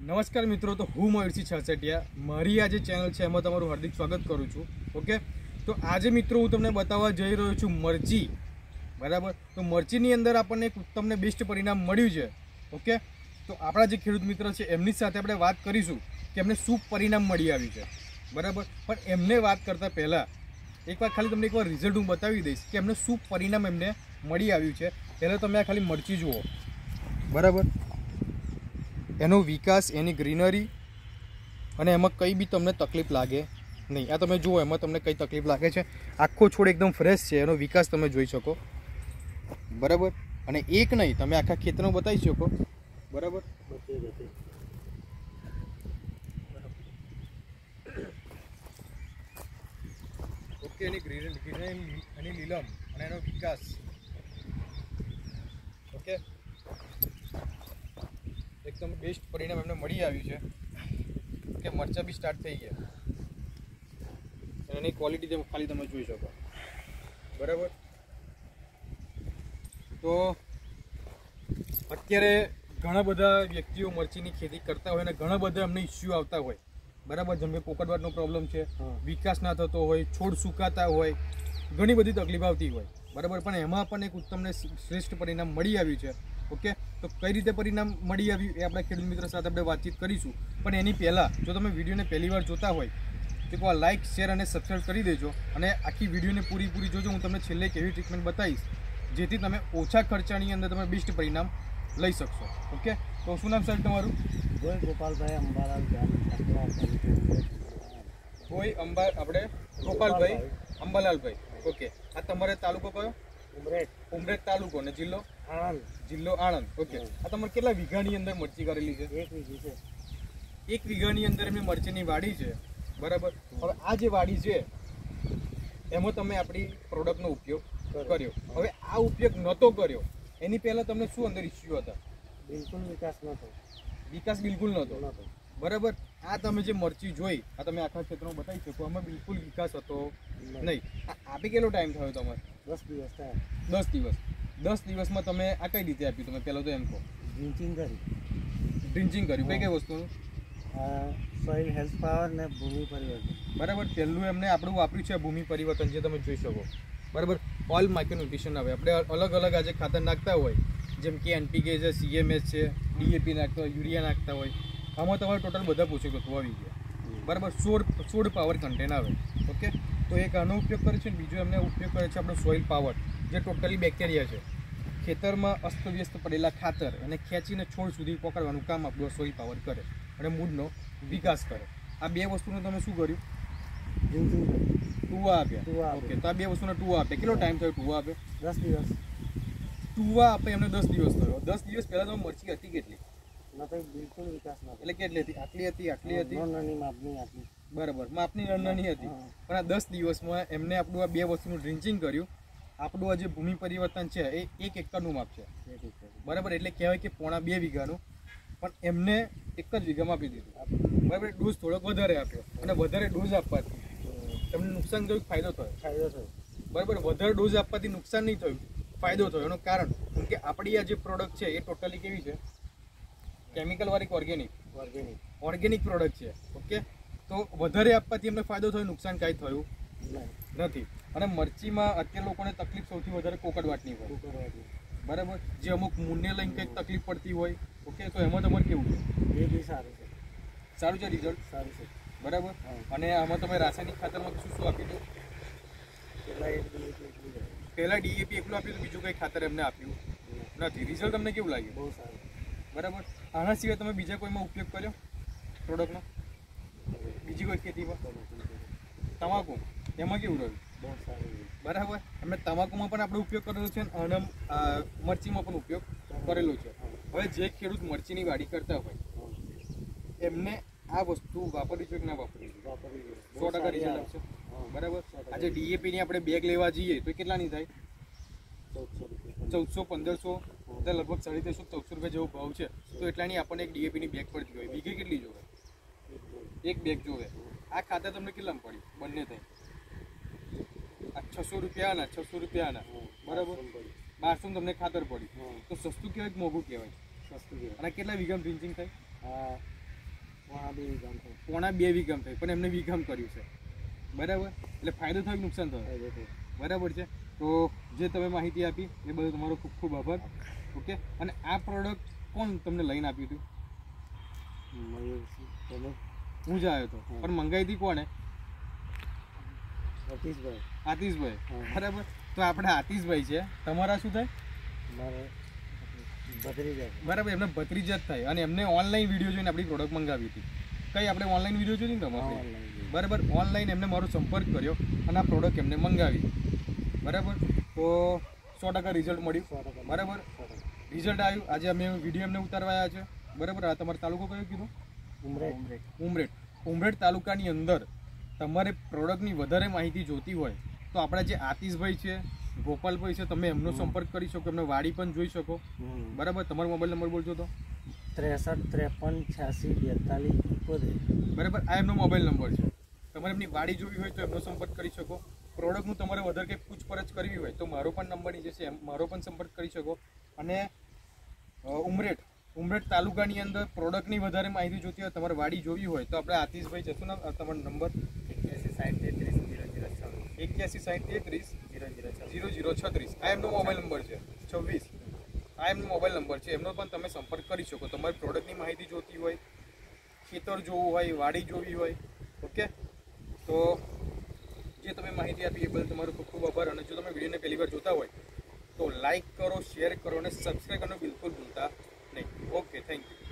નમસ્કાર મિત્રો, તો હું મયુરસિંહ છસેટિયા મારી આ જે ચેનલ છે, એમાં તમારું હાર્દિક સ્વાગત કરું છું, ઓકે? તો આજે મિત્રો, હું તમને બતાવવા જઈ રહ્યો છું મરચી. બરાબર? તો મરચીની અંદર આપણને તમને બેસ્ટ પરિણામ મળ્યું છે, ઓકે? તો આપણા જે ખેડૂત મિત્ર છે, એમની સાથે આપણે વાત કરીશું કે એમને શું પરિણામ મળી આવ્યું છે, બરાબર? પણ એમને વાત કરતાં પહેલાં, એકવાર ખાલી તમને એકવાર રિઝલ્ટ હું બતાવી દઈશ કે એમને શું પરિણામ એમને મળી આવ્યું છે. પહેલાં તમે આ ખાલી મરચી જુઓ. બરાબર? એનો વિકાસ, એની ગ્રીનરી, અને એમાં કંઈ બી તમને તકલીફ લાગે નહીં. આ તમે જુઓ, એમાં તમને કઈ તકલીફ લાગે છે? આખો છોડ એકદમ ફ્રેશ છે, એનો વિકાસ તમે જોઈ શકો. બરાબર? અને એક નહીં, તમે આખા ખેતરો બતાવી શકો. બરાબર? ઓકે, એની ગ્રીનરી એની લીલમ અને એનો વિકાસ ઓકે એકદમ બેસ્ટ પરિણામ એમને મળી આવ્યું છે. કે મરચા બી સ્ટાર્ટ થઈ ગયા. એની ક્વોલિટી તમે ખાલી તમે જોઈ શકો. બરાબર? તો અત્યારે ઘણા બધા વ્યક્તિઓ મરચીની ખેતી કરતા હોય અને ઘણા બધા એમને ઇસ્યુ આવતા હોય. બરાબર? જેમ કે પોકટવાટનો પ્રોબ્લેમ છે વિકાસ ના થતો હોય છોડ સુકાતા હોય ઘણી બધી તકલીફ આવતી હોય. બરાબર? પણ એમાં પણ એક ઉત્તમને શ્રેષ્ઠ પરિણામ મળી આવ્યું છે. ઓકે તો કઈ રીતે પરિણામ મળી આવ્યું એ આપણા ખેડૂત મિત્ર સાથે આપણે વાતચીત કરીશું. પણ એની પહેલાં જો તમે વિડીયોને પહેલી વાર જોતા હોય તો એકવાર લાઇક શેર અને સબસ્ક્રાઈબ કરી દેજો અને આખી વિડીયોને પૂરી પૂરી જોજો. હું તમને છેલ્લે કેવી ટ્રીટમેન્ટ બતાવીશ જેથી તમે ઓછા ખર્ચાની અંદર તમે બેસ્ટ પરિણામ લઈ શકશો. ઓકે તો શું નામ સાહેબ તમારું? ગોય ગોપાલભાઈ અંબાલાલ ગોય અંબા આપણે ગોપાલભાઈ અંબાલાલભાઈ. ઓકે આ તમારે તાલુકો કયો? ઉમરેઠ. ઉમરેઠ તાલુકો ને જિલ્લો? આણંદ. જિલ્લો આણંદ. ઓકે. આ તમારે કેટલા વીઘાની અંદર મરચી કરેલી છે? એક વીઘી છે. એક વીઘાની અંદર મેં મરચીની વાડી છે? બરાબર? હવે આ જે વાડી છે એમાં તમે આપણી પ્રોડક્ટનો ઉપયોગ કર્યો. હવે આ ઉપયોગ નહોતો કર્યો. એની પહેલાં તમને શું અંદર ઇસ્યુ હતા? બિલકુલ વિકાસ નહોતો વિકાસ બિલકુલ નહોતો નહોતો બરાબર? આ તમે જે મરચી જોઈ આ તમે આખા ક્ષેત્રમાં બતાવી શકો આમાં બિલકુલ વિકાસ હતો નહીં. આ આપી કેટલો ટાઈમ થયો તમારે? દસ દિવસ થયા. દસ દિવસ. દસ દિવસમાં તમે આ કઈ રીતે આપ્યું? તમે પહેલાં તો એમ કહો. ડ્રિંકિંગ કરી. ડ્રિંકિંગ કર્યું. કઈ કઈ વસ્તુનું? સોઇલ હેલ્થ પાવર ને ભૂમિ પરિવર્તન. બરાબર. પહેલું એમને આપણું વાપર્યું છે ભૂમિ પરિવર્તન જે તમે જોઈ શકો. બરાબર. ઓલ માઇક્રોન્યુટ્રિશન આવે. આપણે અલગ અલગ આજે ખાતર નાખતા હોય. જેમ કે એનપીકે છે સીએમએસ છે ડીએપી નાખતા હોય યુરિયા નાખતા હોય. આમાં તમારે ટોટલ બધા પોષક તત્વો આવી ગયા. બરાબર સોળ સોળ પાવર કન્ટેન આવે. ઓકે તો એક આનો ઉપયોગ કરે છે બીજો એમને ઉપયોગ કરે છે આપણો સોઇલ પાવર જે ટોટલી બેક્ટેરિયા છે. ખેતરમાં અસ્તવ્યસ્ત પડેલા ખાતર અને ખેંચીને છોડ સુધી પકડવાનું કામ આપણો સોઇલ પાવર કરે અને મૂળનો વિકાસ કરે. આ બે વસ્તુનું તમે શું કર્યું? ટુવા આપ્યા. ઓકે તો આ બે વસ્તુને ટુવા આપે કેટલો ટાઈમ થયો ટુવા આપે દસ દિવસ. ટુવા આપે એમને દસ દિવસ થયો. દસ દિવસ પહેલાં તો મરચી હતી કેટલી? બિલકુલ વિકાસ એટલે કેટલી હતી? આટલી હતી આટલી હતી? નાની માપની આટલી. બરાબર માપની નાની હતી. પણ આ દસ દિવસમાં એમને આપણું આ બે વસ્તુનું ડ્રિન્ચિંગ કર્યું. આપણું આ જે ભૂમિ પરિવર્તન છે એ એક એકરનું માપ છે. બરાબર એટલે કહેવાય કે પોણા બે વીઘાનું. પણ એમને એક જ વીઘામાં આપી દીધું. બરાબર ડોઝ થોડોક વધારે આપ્યો અને વધારે ડોઝ આપવાથી. તમને નુકસાન થયું ફાયદો થયો. ફાયદો થયો. બરાબર વધારે ડોઝ આપવાથી નુકસાન નહીં થયું ફાયદો થયો. એનું કારણ કે આપણી આ જે પ્રોડક્ટ છે એ ટોટલી કેવી છે? કેમિકલ વાળી ઓર્ગેનિક ઓર્ગેનિક ઓર્ગેનિક પ્રોડક્ટ છે. ઓકે તો વધારે આપવાથી એમને ફાયદો થયો નુકસાન કાંઈ થયું નથી. અને મરચીમાં અત્યારે લોકોને તકલીફ સૌથી વધારે કોકડવાટની હોય. બરાબર? જે અમુક મૂળને લઈને કંઈક તકલીફ પડતી હોય. ઓકે તો એમાં તમારે કેવું છે? એ બી સારું છે. સારું છે રિઝલ્ટ સારું છે. બરાબર? અને આમાં તમે રાસાયણિક ખાતરમાં શું શું આપી દો. પહેલાં ડીએપી એકલું આપ્યું બીજું કંઈ ખાતર એમને આપ્યું નથી. રિઝલ્ટ તમને કેવું લાગ્યું? બહુ સારું. બરાબર? આના સિવાય તમે બીજા કોઈમાં ઉપયોગ કર્યો પ્રોડક્ટનો બીજી કોઈ ખેતીમાં? તમાકુ. એમાં કેવું રહ્યું? બરાબર? એમને તમાકુમાં પણ આપણે ઉપયોગ કરેલો છે અને મરચીમાં પણ ઉપયોગ કરેલો છે. હવે જે ખેડૂત મરચીની વાડી કરતા હોય, એમને આ વસ્તુ વાપરવી જોઈએ કે ના વાપરવી. સો ટકા રિઝલ્ટ. આપશે? બરાબર? આજે ડીએપીની આપણે બેગ લેવા જઈએ તો કેટલાની થાય? ચૌદસો, પંદરસો તો લગભગ સાડી ત્રણસો ચૌદસો રૂપિયા જેવો ભાવ છે તો એટલાની આપણને એક ડીએપીની બેગ પડતી હોય વીઘે કેટલી જોવે? એક બેગ જોવે. આ ખાતર તમને કેટલામાં પડ્યું બંને થઈ આ છસો રૂપિયાના છસો રૂપિયાના. બરાબર? બારસો તમને ખાતર પડ્યું તો સસ્તું કહેવાય કે મોંઘું કહેવાય? સસ્તું કહેવાય. અને કેટલા વીઘામ ડ્રિંચિંગ થાય? પોણા બે ગામ થાય. પોણા બે વીઘામ થાય. પણ એમને વીઘામ કર્યું છે. બરાબર? એટલે ફાયદો થયો કે નુકસાન થાય. બરાબર છે? તો જે તમે માહિતી આપી એ બદલ તમારો ખૂબ ખૂબ આભાર. ઓકે? અને આ પ્રોડક્ટ કોણ તમને લઈને આપ્યું હતું? હું જ આવ્યો હતો. પણ મંગાવી હતી કોણે? આતિશભાઈ. આતિશભાઈ. બરાબર? તો આપણે આતિશભાઈ છે. તમારા શું થાય? ભત્રીજા બરાબર એમને ભત્રીજા જ થાય. અને એમને ઓનલાઈન વીડિયો જોઈને આપણી પ્રોડક્ટ મંગાવી હતી. કઈ આપણે ઓનલાઈન વીડિયો જોઈ ને તમારે બરાબર ઓનલાઈન એમને મારો સંપર્ક કર્યો અને આ પ્રોડક્ટ એમને મંગાવી. બરાબર? તો સો ટકા રિઝલ્ટ મળ્યું. બરાબર? રિઝલ્ટ આવ્યું. આજે અમે વીડિયો એમને ઉતારવા આવ્યા છે. બરાબર? આ તમારો તાલુકો કયો કીધું? ઉમરેઠ. ઉમરેઠ. ઉમરેઠ. તાલુકાની અંદર તમારે પ્રોડક્ટની વધારે માહિતી જોતી હોય તો આપણા જે આતિશભાઈ છે ગોપાલભાઈ છે તમે એમનો સંપર્ક કરી શકો એમને વાડી પણ જોઈ શકો. બરાબર? તમારો મોબાઈલ નંબર બોલજો તો. ત્રેસઠ ત્રેપન છ્યાસી બેતાલીસ બરાબર? આ એમનો મોબાઈલ નંબર છે. તમારે એમની વાડી જોવી હોય તો એમનો સંપર્ક કરી શકો. પ્રોડક્ટનું તમારે વધારે કંઈ પૂછપરછ કરવી હોય તો મારો પણ નંબર નીચે છે, મારો પણ સંપર્ક કરી શકો. અને ઉમરેઠ ઉમરેઠ તાલુકાની અંદર પ્રોડક્ટની વધારે માહિતી જોતી હોય, તમારે વાડી જોવી હોય તો આપણે આતિશભાઈ જશું ને તમારો નંબર એક્યાસી સાઠ તેત્રીસ, જીરો જીરો છ. એક્યાસી સાઠ તેત્રીસ, જીરો જીરો છવ્વીસ જીરો જીરો છત્રીસ આ એમનો મોબાઈલ નંબર છે, છવ્વીસ. આ એમનો મોબાઈલ નંબર છે, એમનો પણ તમે સંપર્ક કરી શકો. તમારે પ્રોડક્ટની માહિતી જોતી હોય, ખેતર જોવું હોય, વાડી જોવી હોય, ઓકે? તો જે તમે માહિતી આપી એ બદલ તમારો ખૂબ ખૂબ આભાર અને જો તમે વિડીયોને પહેલી વાર જોતા હોય તો લાઇક કરો, શેર કરો અને સબસ્ક્રાઈબ કરવાનું બિલકુલ ભૂલતા નહીં. Okay thank you